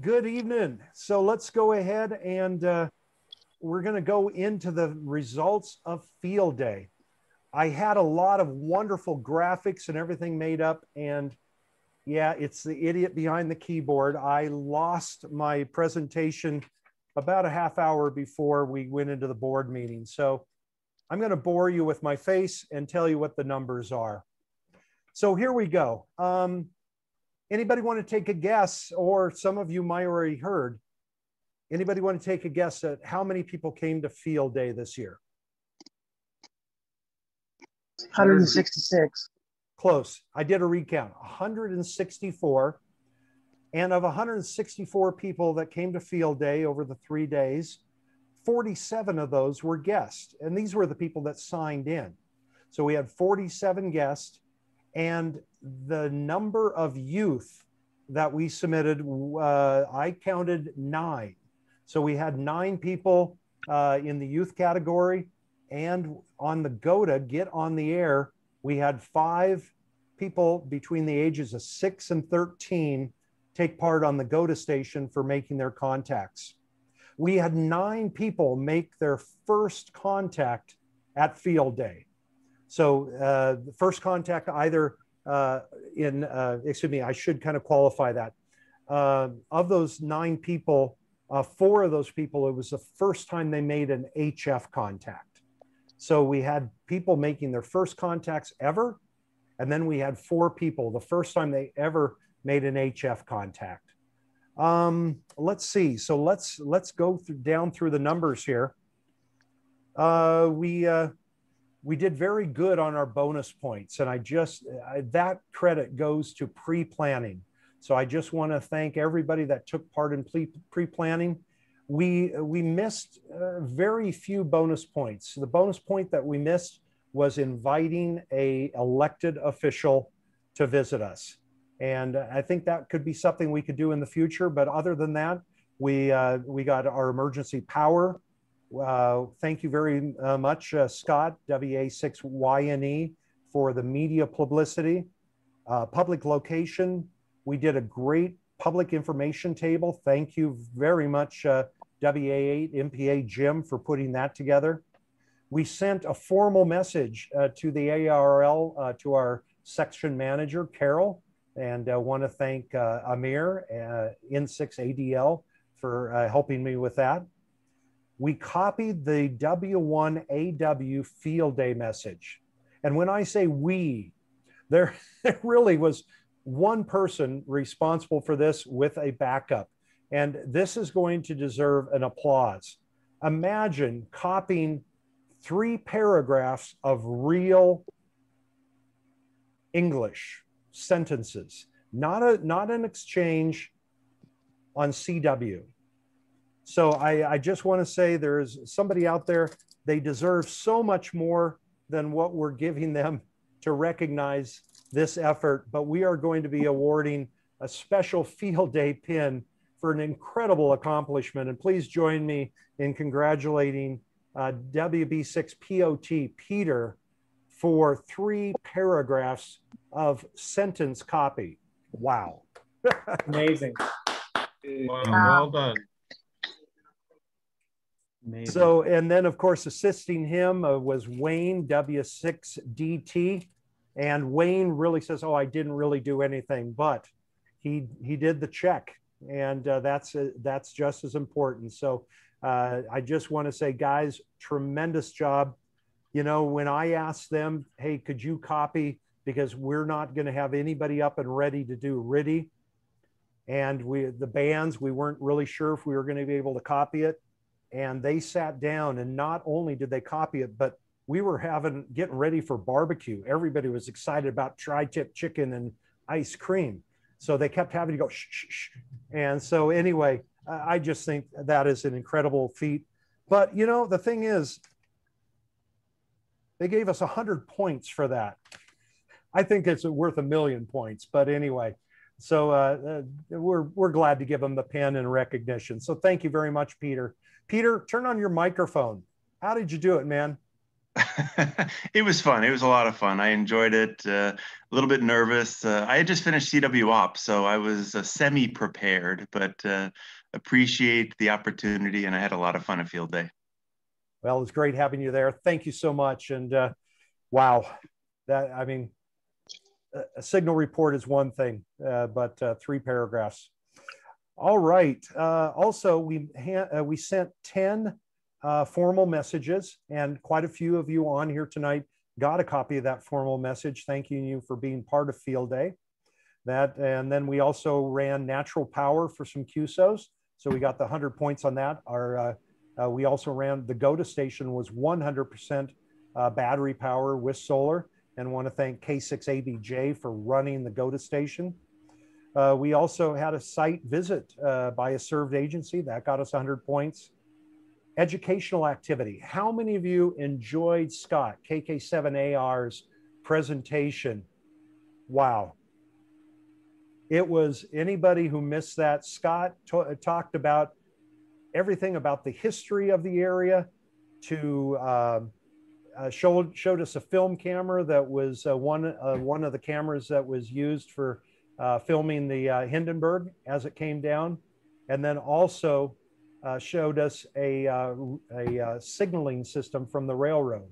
Good evening. So let's go ahead and uh, we're going to go into the results of field day. I had a lot of wonderful graphics and everything made up. And yeah, it's the idiot behind the keyboard. I lost my presentation about a half hour before we went into the board meeting. So I'm going to bore you with my face and tell you what the numbers are. So here we go. Um, anybody want to take a guess, or some of you might already heard, anybody want to take a guess at how many people came to field day this year? 166. Close. I did a recount 164. And of 164 people that came to field day over the three days, 47 of those were guests. And these were the people that signed in. So we had 47 guests. And the number of youth that we submitted, uh, I counted nine. So we had nine people uh, in the youth category. And on the GOTA, Get on the Air, we had five people between the ages of six and 13 take part on the GOTA station for making their contacts. We had nine people make their first contact at field day. So uh, the first contact either uh, in, uh, excuse me, I should kind of qualify that. Uh, of those nine people, uh, four of those people, it was the first time they made an HF contact. So we had people making their first contacts ever. And then we had four people, the first time they ever made an HF contact. Um, let's see. So let's let's go down through the numbers here. Uh, we uh, we did very good on our bonus points, and I just I, that credit goes to pre-planning. So I just want to thank everybody that took part in pre-planning. We we missed uh, very few bonus points. The bonus point that we missed was inviting a elected official to visit us. And I think that could be something we could do in the future. But other than that, we, uh, we got our emergency power. Uh, thank you very uh, much, uh, Scott, WA6YNE, for the media publicity. Uh, public location, we did a great public information table. Thank you very much, uh, WA8 MPA Jim, for putting that together. We sent a formal message to the ARRL, to our section manager, Carol, and uh, want to thank uh, Amir, uh, N6ADL, for uh, helping me with that. We copied the W1AW field day message. And when I say we, there, there really was one person responsible for this with a backup. And this is going to deserve an applause. Imagine copying three paragraphs of real English sentences, not a not an exchange on CW. So I, I just want to say there's somebody out there, they deserve so much more than what we're giving them to recognize this effort, but we are going to be awarding a special field day pin for an incredible accomplishment. And please join me in congratulating uh, WB6POT Peter for three paragraphs of sentence copy. Wow. Amazing. Wow, well done. Amazing. So, and then of course, assisting him uh, was Wayne W6DT. And Wayne really says, Oh, I didn't really do anything, but he, he did the check. And uh, that's, uh, that's just as important. So uh, I just want to say, guys, tremendous job. You know, when I asked them, Hey, could you copy because we're not going to have anybody up and ready to do RTTY. And we, the bands, we weren't really sure if we were going to be able to copy it. And they sat down and not only did they copy it, but we were having, getting ready for barbecue. Everybody was excited about tri-tip chicken and ice cream. So they kept having to go, shh, shh, shh. And so anyway, I just think that is an incredible feat. But you know, the thing is, they gave us 100 points for that. I think it's worth a million points. But anyway, so uh, uh, we're we're glad to give him the pen and recognition. So thank you very much, Peter. Peter, turn on your microphone. How did you do it, man? it was fun. It was a lot of fun. I enjoyed it. Uh, a little bit nervous. Uh, I had just finished CW Op, so I was uh, semi prepared, but uh, appreciate the opportunity, and I had a lot of fun at Field Day. Well, it's great having you there. Thank you so much. And uh, wow, that I mean, a signal report is one thing, uh, but three paragraphs. All right. also, we we sent ten uh, formal messages, and quite a few of you on here tonight got a copy of that formal message, thanking you for being part of Field Day. That, and then we also ran natural power for some QSOs, so we got the 100 points on that. Our, uh, uh, we also ran the GOTA station was 100% uh, battery power with solar, and want to thank K6ABJ for running the GOTA station. Uh, we also had a site visit uh, by a served agency that got us 100 points educational activity. How many of you enjoyed Scott, KK7AR's presentation? Wow. It was anybody who missed that. Scott talked about everything about the history of the area to uh, uh, showed, showed us a film camera that was uh, one, uh, one of the cameras that was used for uh, filming the uh, Hindenburg as it came down. And then also uh, showed us a, uh, a uh, signaling system from the railroad.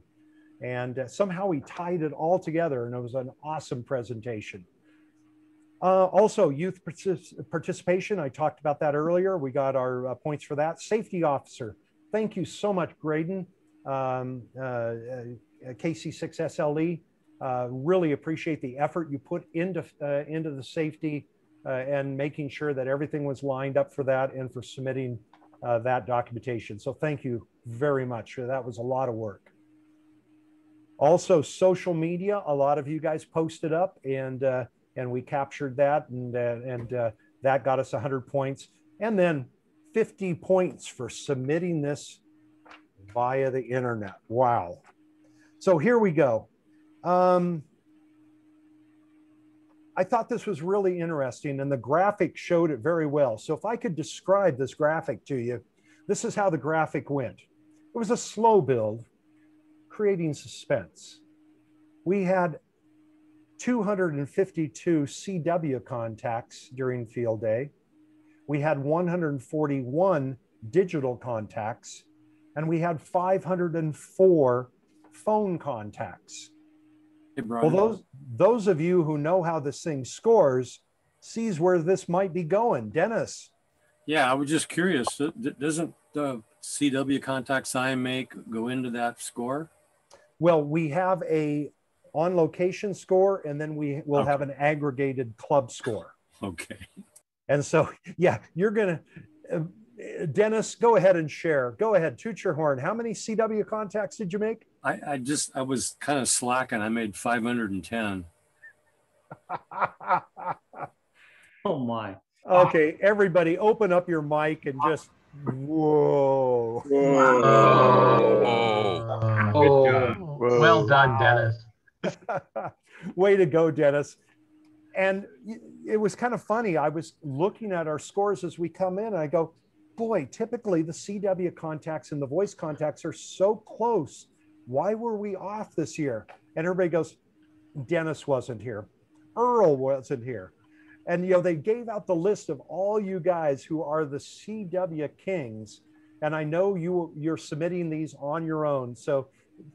And uh, somehow he tied it all together, and it was an awesome presentation. Uh, also, youth partic participation. I talked about that earlier. We got our points for that. Safety officer. Thank you so much, Graydon. Um, KC6SLE. really appreciate the effort you put into, into the safety and making sure that everything was lined up for that and for submitting uh, that documentation. So thank you very much. That was a lot of work. Also, social media. A lot of you guys posted up, and uh, and we captured that, and uh, and uh, that got us 100 points, and then 50 points for submitting this via the internet. Wow. So here we go. Um, I thought this was really interesting and the graphic showed it very well. So if I could describe this graphic to you, this is how the graphic went. It was a slow build, creating suspense. We had 252 CW contacts during field day. We had 141 digital contacts, and we had 504 phone contacts. Well, those those of you who know how this thing scores sees where this might be going. Dennis. Yeah, I was just curious. Doesn't the CW contacts I make go into that score? Well, we have a on location score, and then we will okay. have an aggregated club score. Okay. And so, yeah, you're gonna. Uh, Dennis, go ahead and share. Go ahead, toot your horn. How many CW contacts did you make? I, I just I was kind of slacking. I made 510. oh my. Okay, everybody open up your mic and just whoa. Whoa. Oh. oh. Well done, Dennis. Way to go, Dennis. And it was kind of funny. I was looking at our scores as we come in, and I go, boy, typically the CW contacts and the voice contacts are so close why were we off this year? And everybody goes, Dennis wasn't here. Earl wasn't here. And, you know, they gave out the list of all you guys who are the CW Kings. And I know you, you're submitting these on your own. So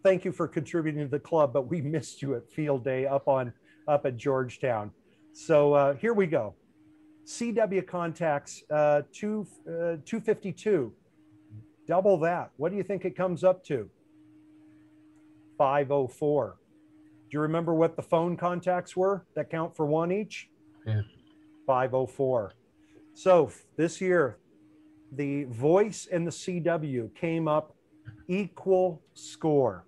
thank you for contributing to the club, but we missed you at field day up on, up at Georgetown. So uh, here we go. CW contacts uh, two, uh, 252, double that. What do you think it comes up to? 504. Do you remember what the phone contacts were that count for one each? Yeah. 504. So this year, the voice and the CW came up equal score.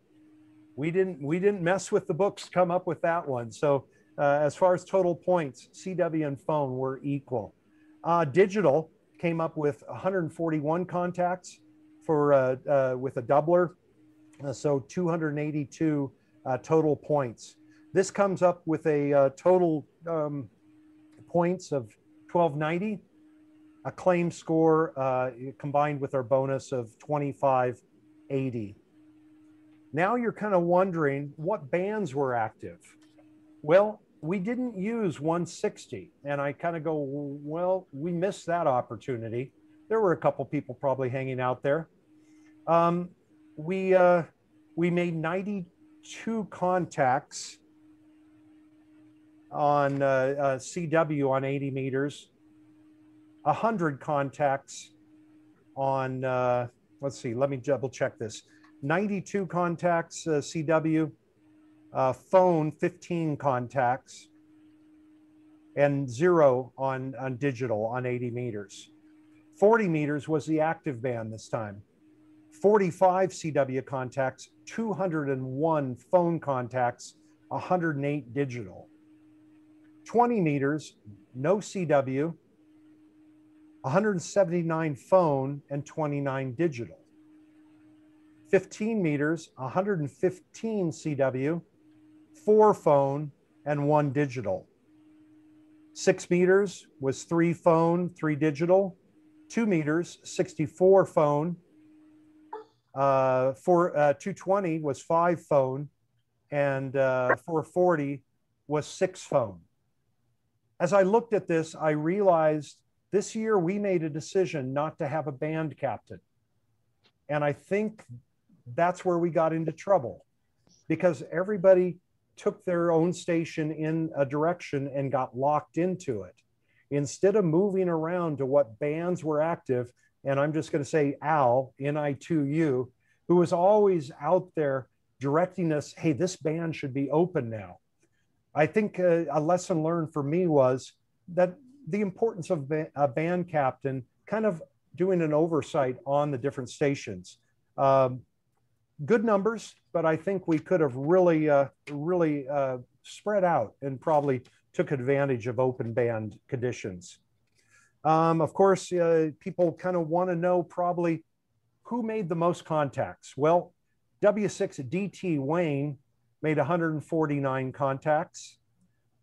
We didn't we didn't mess with the books come up with that one. So uh, as far as total points, CW and phone were equal. Uh, digital came up with 141 contacts for uh, uh, with a doubler so 282 uh, total points. This comes up with a uh, total um, points of 1290, a claim score uh, combined with our bonus of 2580. Now you're kind of wondering what bands were active. Well, we didn't use 160. And I kind of go, well, we missed that opportunity. There were a couple people probably hanging out there. Um, we, uh, we made 92 contacts on uh, uh, CW on 80 meters, 100 contacts on, uh, let's see, let me double check this. 92 contacts, uh, CW, uh, phone 15 contacts, and zero on, on digital on 80 meters. 40 meters was the active band this time. 45 CW contacts, 201 phone contacts, 108 digital. 20 meters, no CW, 179 phone, and 29 digital. 15 meters, 115 CW, four phone, and one digital. Six meters was three phone, three digital. Two meters, 64 phone. Uh, for uh, 220 was five phone, and uh, 440 was six phone. As I looked at this, I realized this year we made a decision not to have a band captain. And I think that's where we got into trouble because everybody took their own station in a direction and got locked into it. Instead of moving around to what bands were active, and I'm just going to say Al, NI2U, who was always out there directing us, hey, this band should be open now. I think uh, a lesson learned for me was that the importance of a band captain kind of doing an oversight on the different stations. Um, good numbers, but I think we could have really, uh, really uh, spread out and probably took advantage of open band conditions. Um, of course, uh, people kind of want to know probably who made the most contacts. Well, W6DT Wayne made 149 contacts.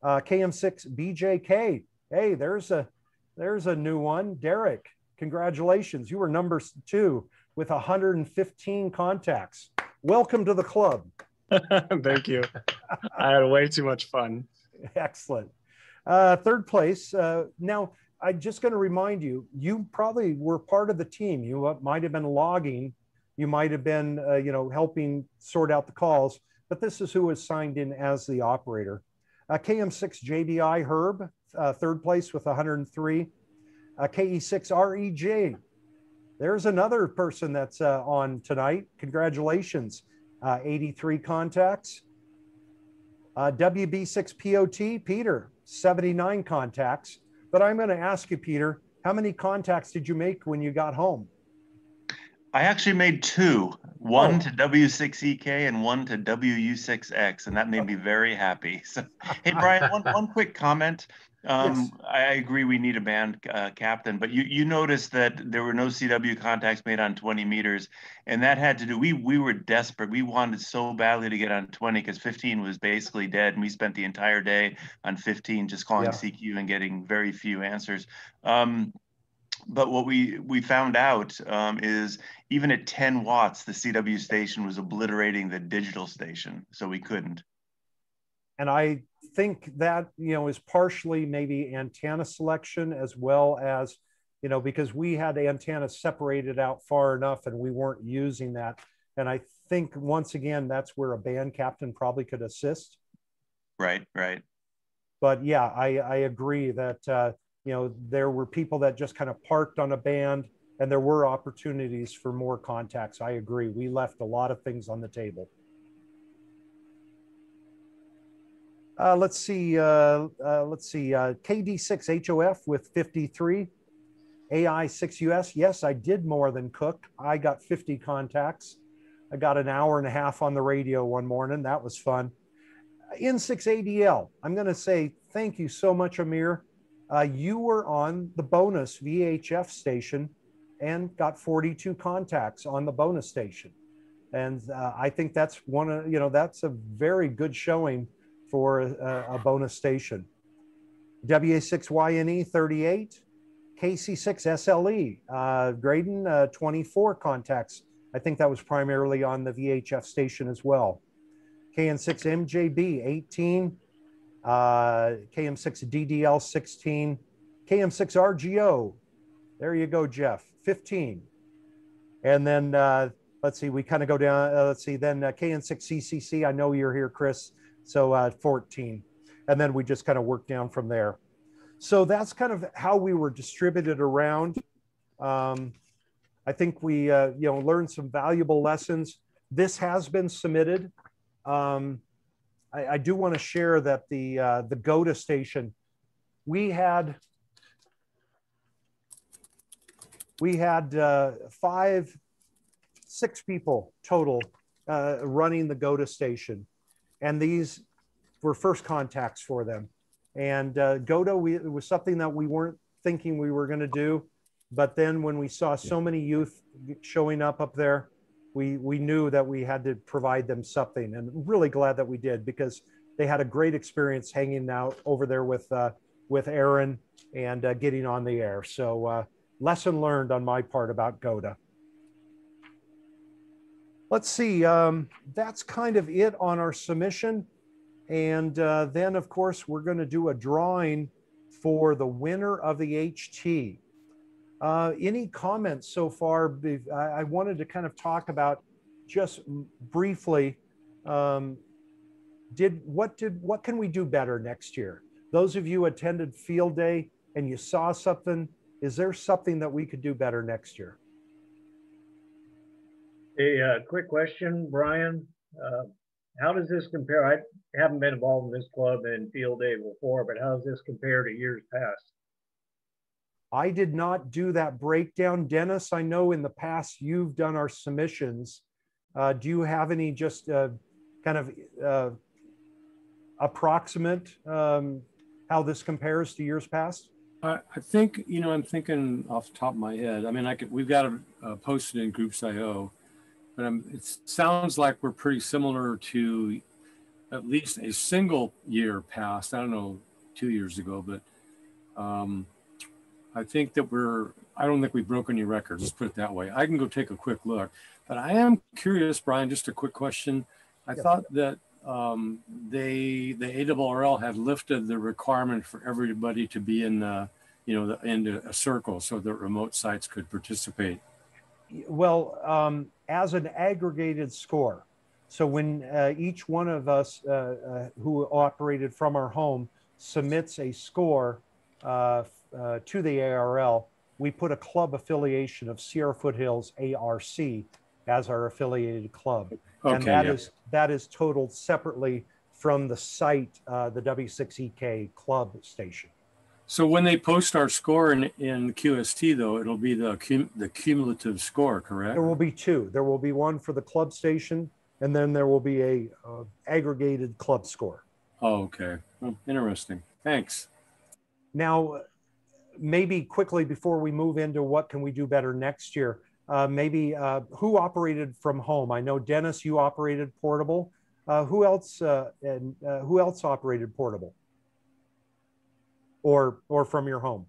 Uh, KM6 BJK, hey, there's a there's a new one. Derek, congratulations, you were number two with 115 contacts. Welcome to the club. Thank you. I had way too much fun. Excellent. Uh, third place. Uh, now, I'm just going to remind you, you probably were part of the team. You uh, might have been logging. You might have been, uh, you know, helping sort out the calls, but this is who was signed in as the operator. Uh, KM6 JBI Herb, uh, third place with 103. KE6 REJ, there's another person that's uh, on tonight. Congratulations. Uh, 83 contacts. Uh, WB6POT, Peter, 79 contacts. But I'm going to ask you, Peter, how many contacts did you make when you got home? I actually made two, one oh. to W6EK and one to WU6X, and that made me very happy. So, hey, Brian, one, one quick comment. Um, yes. I agree we need a band uh, captain, but you you noticed that there were no CW contacts made on 20 meters, and that had to do we we were desperate. We wanted so badly to get on 20 because 15 was basically dead, and we spent the entire day on 15 just calling yeah. CQ and getting very few answers. Um, but what we we found out um, is even at 10 watts, the CW station was obliterating the digital station, so we couldn't. And I think that you know is partially maybe antenna selection as well as you know because we had antennas separated out far enough and we weren't using that. And i think once again that's where a band captain probably could assist. Right right. But yeah i i agree that uh, you know there were people that just kind of parked on a band and there were opportunities for more contacts i agree we left a lot of things on the table Uh, let's see. Uh, uh, let's see. Uh, KD6 HOF with 53. AI6US. Yes, I did more than Cook. I got 50 contacts. I got an hour and a half on the radio one morning. That was fun. N6ADL. I'm going to say thank you so much, Amir. Uh, you were on the bonus VHF station and got 42 contacts on the bonus station. And uh, I think that's one of, you know, that's a very good showing for a, a bonus station. WA6YNE 38, KC6 SLE, uh, Graydon uh, 24 contacts I think that was primarily on the VHF station as well. KN6MJB 18, uh, KM6DDL 16, KM6RGO. There you go, Jeff, 15. And then uh, let's see, we kind of go down. Uh, let's see, then uh, KN6CCC. I know you're here, Chris. So uh, 14. And then we just kind of work down from there. So that's kind of how we were distributed around. Um, I think we, uh, you know, learned some valuable lessons. This has been submitted. Um, I, I, do want to share that the uh, the GOTA station, we had we had uh, five, six people total uh, running the GOTA station, and these were first contacts for them. And uh, GOTA we, it was something that we weren't thinking we were going to do, but then when we saw so many youth showing up up there, we we knew that we had to provide them something, and really glad that we did because they had a great experience hanging out over there with uh, with Aaron and uh, getting on the air. So uh, lesson learned on my part about GOTA. Let's see, um, that's kind of it on our submission. And uh, then, of course, we're going to do a drawing for the winner of the HT. Uh, any comments so far? I wanted to kind of talk about just briefly. Um, did what did what can we do better next year? Those of you attended field day and you saw something. Is there something that we could do better next year? A uh, quick question, Brian. Uh, how does this compare? I haven't been involved in this club in field day before, but how does this compare to years past? I did not do that breakdown. Dennis, I know in the past you've done our submissions. Uh, do you have any just uh, kind of uh, approximate um, how this compares to years past? I, I think, you know, I'm thinking off the top of my head. I mean, I could, we've got it uh, posted in Groups.io, but I'm, it sounds like we're pretty similar to at least a single year past. I don't know, two years ago, but um, I think that we're, I don't think we've broken any records, let's put it that way. I can go take a quick look, but I am curious, Brian, just a quick question. I thought that um, they, the ARRL had lifted the requirement for everybody to be in the, you know, the, in a circle so that remote sites could participate. Well, um, as an aggregated score, so when uh, each one of us uh, uh, who operated from our home submits a score uh, to the ARRL, we put a club affiliation of Sierra Foothills ARC as our affiliated club. Okay, and that yeah. is that is totaled separately from the site, uh, the W6EK club station. So when they post our score in, in QST, though, it'll be the cum, the cumulative score, correct? There will be two. There will be one for the club station, and then there will be a uh, aggregated club score. Oh, okay. Well, interesting. Thanks. Now, maybe quickly before we move into what can we do better next year, uh, maybe uh, who operated from home? I know Dennis, you operated portable. Uh, who else uh, and uh, who else operated portable, or or from your home?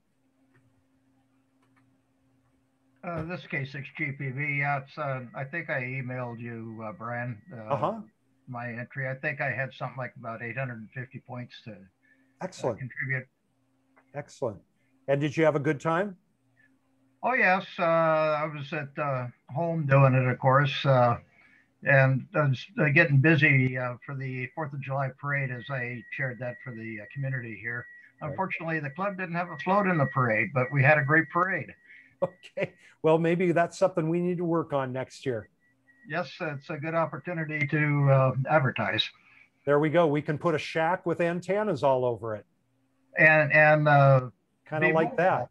Uh, this K6 GPV, yeah, it's, I think I emailed you, Brian, uh-huh. my entry. I think I had something like about 850 points to Excellent. contribute. Excellent. And did you have a good time? Oh yes, uh, I was at uh, home doing it, of course, uh, and I was uh, getting busy uh, for the Fourth of July parade as I chaired that for the uh, community here. Unfortunately, the club didn't have a float in the parade, but we had a great parade. Okay, well maybe that's something we need to work on next year. Yes, it's a good opportunity to advertise. There we go. We can put a shack with antennas all over it. And and kind of like that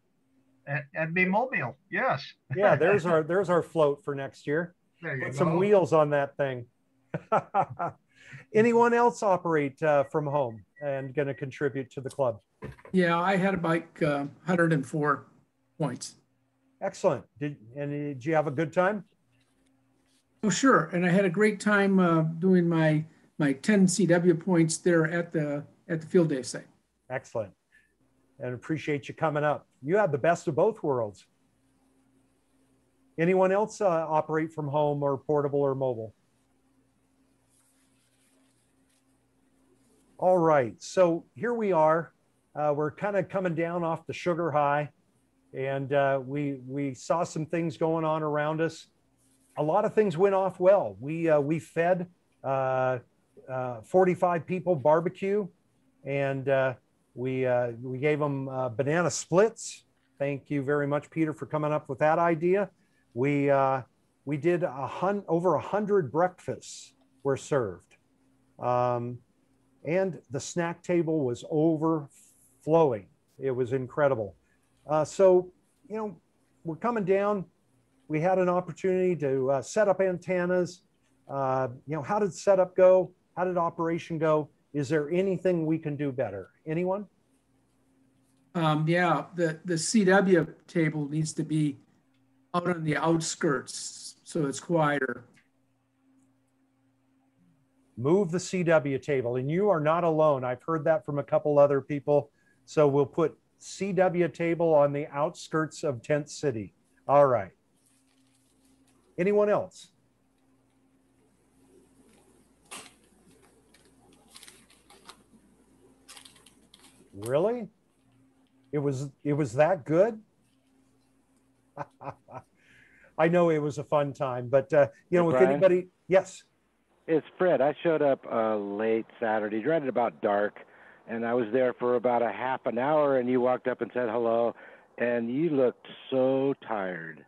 and, and be mobile. Yes. yeah, there's our there's our float for next year. There you Put go. some wheels on that thing. Anyone else operate uh, from home and going to contribute to the club? Yeah, I had about uh, 104 points. Excellent. Did and did you have a good time? Oh, sure. And I had a great time uh, doing my my 10 CW points there at the at the field day site. Excellent. And appreciate you coming up. You have the best of both worlds. Anyone else uh, operate from home or portable or mobile? All right, so here we are. Uh, we're kind of coming down off the sugar high, and uh, we we saw some things going on around us. A lot of things went off well. We uh, we fed uh, uh, 45 people barbecue, and uh, we we gave them banana splits. Thank you very much, Peter, for coming up with that idea. We we did a hun- over a hundred breakfasts were served. Um, and the snack table was overflowing. It was incredible. Uh, so, you know, we're coming down. We had an opportunity to uh, set up antennas. Uh, you know, how did setup go? How did operation go? Is there anything we can do better? Anyone? Um, yeah, the, the CW table needs to be out on the outskirts so it's quieter move the CW table. And you are not alone. I've heard that from a couple other people. So we'll put CW table on the outskirts of Tent City. All right. Anyone else? Really? It was it was that good? I know it was a fun time, but uh, you know, hey, if anybody, yes. It's Fred. I showed up uh, late Saturday, right at about dark, and I was there for about a half an hour. And you walked up and said hello, and you looked so tired,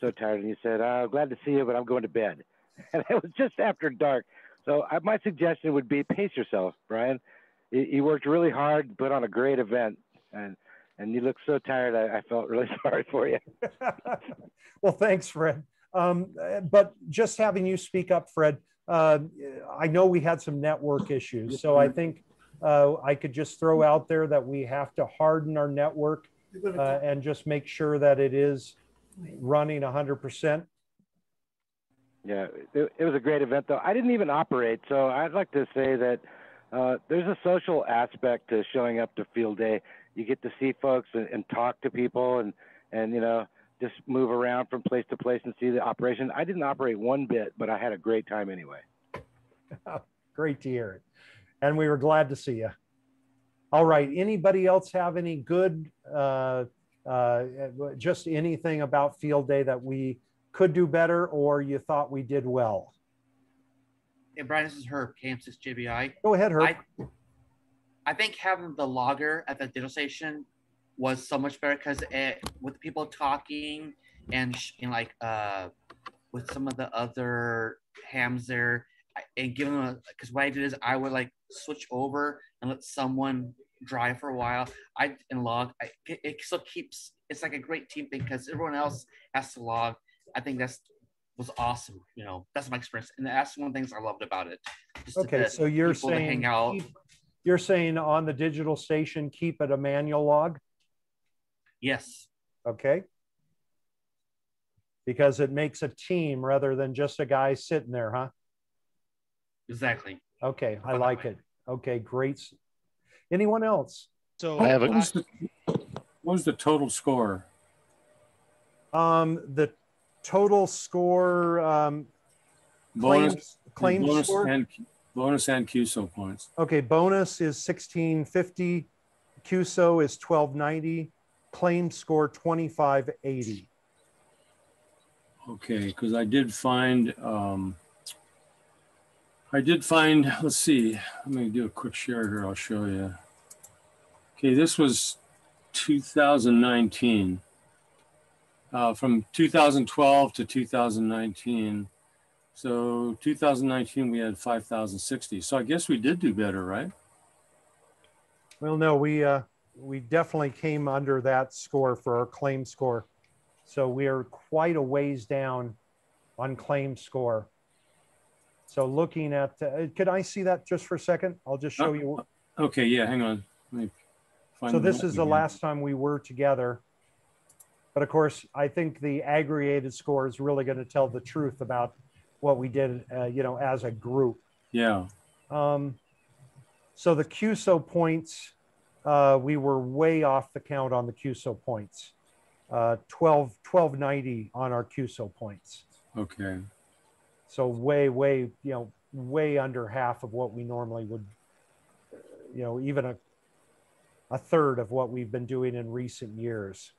so tired. And you said, "I'm glad to see you, but I'm going to bed." And it was just after dark. So I, my suggestion would be pace yourself, Brian. You, you worked really hard, put on a great event, and and you look so tired. I, I felt really sorry for you. well, thanks, Fred. Um, but just having you speak up, Fred, uh, I know we had some network issues. So I think uh, I could just throw out there that we have to harden our network uh, and just make sure that it is running 100%. Yeah, it, it, was a great event, though. I didn't even operate. So I'd like to say that uh, there's a social aspect to showing up to field day. You get to see folks and, and talk to people and, and, you know, just move around from place to place and see the operation. I didn't operate one bit, but I had a great time anyway. great to hear it. And we were glad to see you. All right. Anybody else have any good, uh, uh, just anything about field day that we could do better or you thought we did well? Hey, Brian, this is Herb, KM6 JBI. Go ahead, Herb. I, I think having the logger at the digital station was so much better because with people talking and, and like uh, with some of the other hams there and giving them because what I did is I would like switch over and let someone drive for a while. I and log. I, it, it still keeps. It's like a great team thing because everyone else has to log. I think that's was awesome. You know, that's my experience, and that's one of the things I loved about it. Just okay, so you're saying hang out. Keep, you're saying on the digital station, keep it a manual log. Yes. Okay. Because it makes a team rather than just a guy sitting there, huh? Exactly. Okay, I like it. Okay, great. Anyone else? So I have a. What was the, what was the total score? Um, the total score. Um, bonus, claims, bonus score. and bonus and QSO points. Okay, bonus is sixteen fifty. QSO is twelve ninety claim score 2580. Okay, because I did find, um, I did find, let's see, let me do a quick share here, I'll show you. Okay, this was 2019. Uh, from 2012 to 2019. So 2019, we had 5,060. So I guess we did do better, right? Well, no, we, uh, we definitely came under that score for our claim score. So we are quite a ways down on claim score. So looking at, uh, could I see that just for a second? I'll just show you. Uh, okay, yeah, hang on. so this is the last time we were together. But of course, I think the aggregated score is really going to tell the truth about what we did, uh, you know, as a group. Yeah. Um, so the QSO points uh, we were way off the count on the QSO points. uh, 12, 1290 on our QSO points. Okay. So way, way, you know, way under half of what we normally would, you know, even a, a third of what we've been doing in recent years.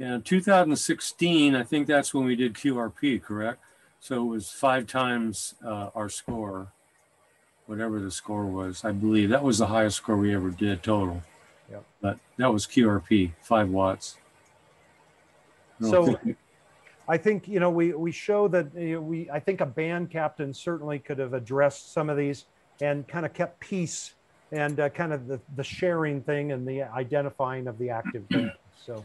Yeah, in 2016, I think that's when we did QRP, correct? So it was five times uh, our score, whatever the score was. I believe that was the highest score we ever did total. Yep. But that was QRP, five watts. I So think- I think, you know, we, we show that we, I think a band captain certainly could have addressed some of these and kind of kept peace and uh, kind of the, the sharing thing and the identifying of the active band. So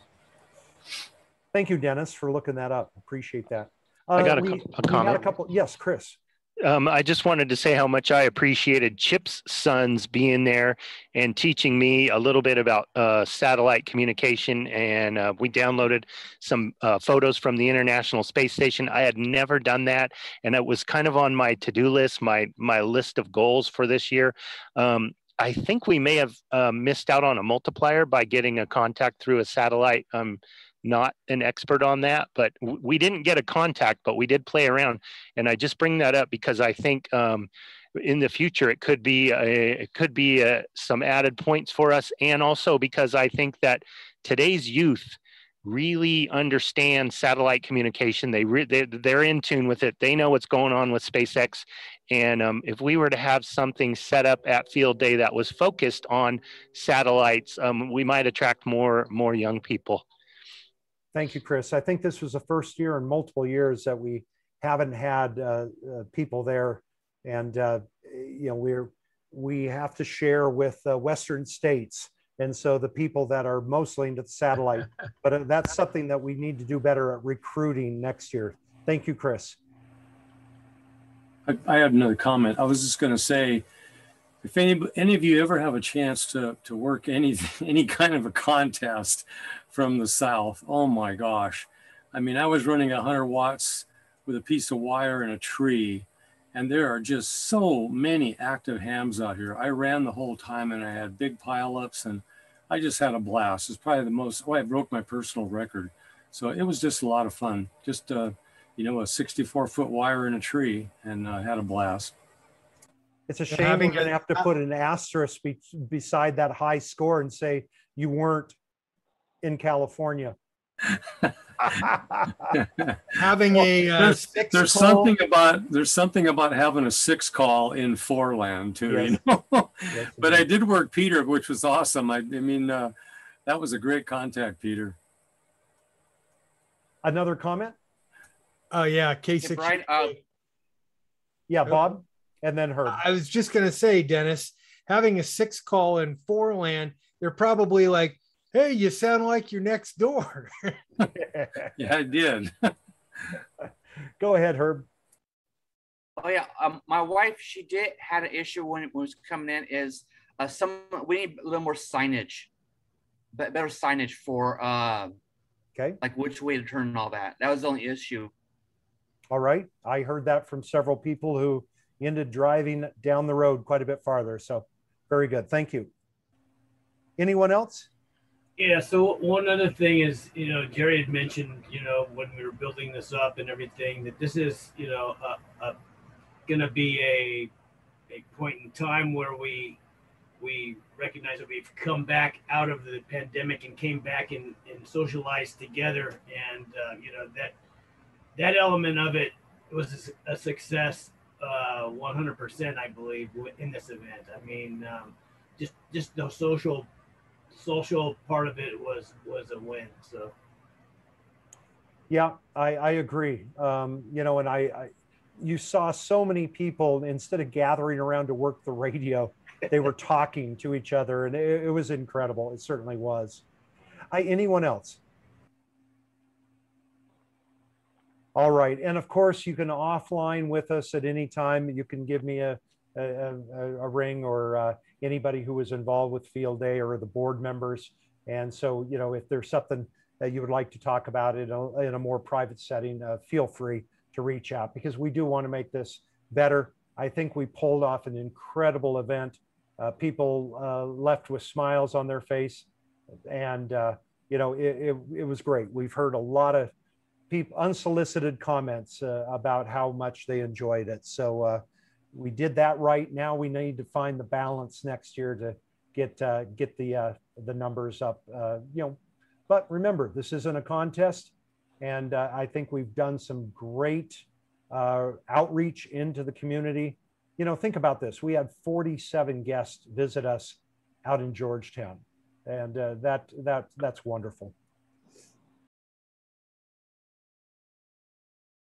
thank you, Dennis, for looking that up. Appreciate that. I got a we- a we had comment. a couple, yes, Chris. Um, I just wanted to say how much I appreciated Chip's sons being there and teaching me a little bit about uh, satellite communication. And uh, we downloaded some uh, photos from the International Space Station. I had never done that, and it was kind of on my to-do list, my my list of goals for this year. Um, I think we may have uh, missed out on a multiplier by getting a contact through a satellite. I'm not an expert on that, but we didn't get a contact, but we did play around. And I just bring that up because I think um, in the future it could be a, it could be uh some added points for us, and also because I think that today's youth really understand satellite communication. They, re- they they're in tune with it. They know what's going on with SpaceX, and um, if we were to have something set up at Field Day that was focused on satellites, um, we might attract more more young people. Thank you, Chris. I think this was the first year in multiple years that we haven't had uh, uh, people there, and uh, you know we're we have to share with uh, Western states, and so the people that are mostly into the satellite. but uh, that's something that we need to do better at recruiting next year. Thank you, Chris. I, I had another comment. I was just going to say, if any any of you ever have a chance to to work any any kind of a contest from the south, oh my gosh! I mean, I was running 100 watts with a piece of wire in a tree, and there are just so many active hams out here. I ran the whole time, and I had big pileups, and I just had a blast. It's probably the most. Oh, I broke my personal record, so it was just a lot of fun. Just uh, you know, a 64 foot wire in a tree, and uh, had a blast. It's a shame having we're going to have to put an asterisk be- beside that high score and say you weren't in California. Having a uh, there's, six there's call- something about there's something about having a six call in four land too. You Yes. know? but I did work Peter, which was awesome. I, I mean, uh, that was a great contact, Peter. Another comment? Oh yeah, K Hey, six. Brian, uh, Yeah, Bob, and then Herb. I was just gonna say, Dennis, having a six call in four land, they're probably like, "Hey, you sound like you're next door." Yeah, I did. Go ahead, Herb. Oh yeah, um, my wife she did had an issue when it was coming in is uh, some we need a little more signage, but better signage for uh, okay, like which way to turn and all that. That was the only issue. All right. I heard that from several people who ended driving down the road quite a bit farther. So very good. Thank you. Anyone else? Yeah, so one other thing is, you know, Jerry had mentioned, you know, when we were building this up and everything, that this is, you know, a, a, gonna be a a point in time where we we recognize that we've come back out of the pandemic and came back and, and socialized together, and uh, you know that that element of it was a success, uh, 100%, I believe, in this event. I mean, um, just just the social social part of it was was a win. So Yeah, I, I agree. Um, you know, and I, I, you saw so many people instead of gathering around to work the radio, they were talking to each other, and it, it was incredible. It certainly was. I, anyone else? All right, and of course, you can offline with us at any time. You can give me a a, a, a ring or uh, anybody who was involved with Field Day or the board members. And so, you know, if there's something that you would like to talk about in a, in a more private setting, uh, feel free to reach out because we do want to make this better. I think we pulled off an incredible event. Uh, people uh, left with smiles on their face, and uh, you know, it, it, it was great. We've heard a lot of people unsolicited comments uh, about how much they enjoyed it. So uh, we did that right. Now we need to find the balance next year to get uh, get the uh, the numbers up. Uh, you know, but remember, this isn't a contest, and uh, I think we've done some great outreach into the community. You know, think about this: we had 47 guests visit us out in Georgetown, and that that that's wonderful.